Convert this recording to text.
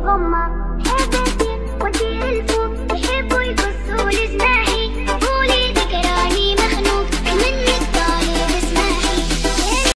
conmigo, ma.